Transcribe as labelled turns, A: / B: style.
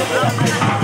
A: Yeah.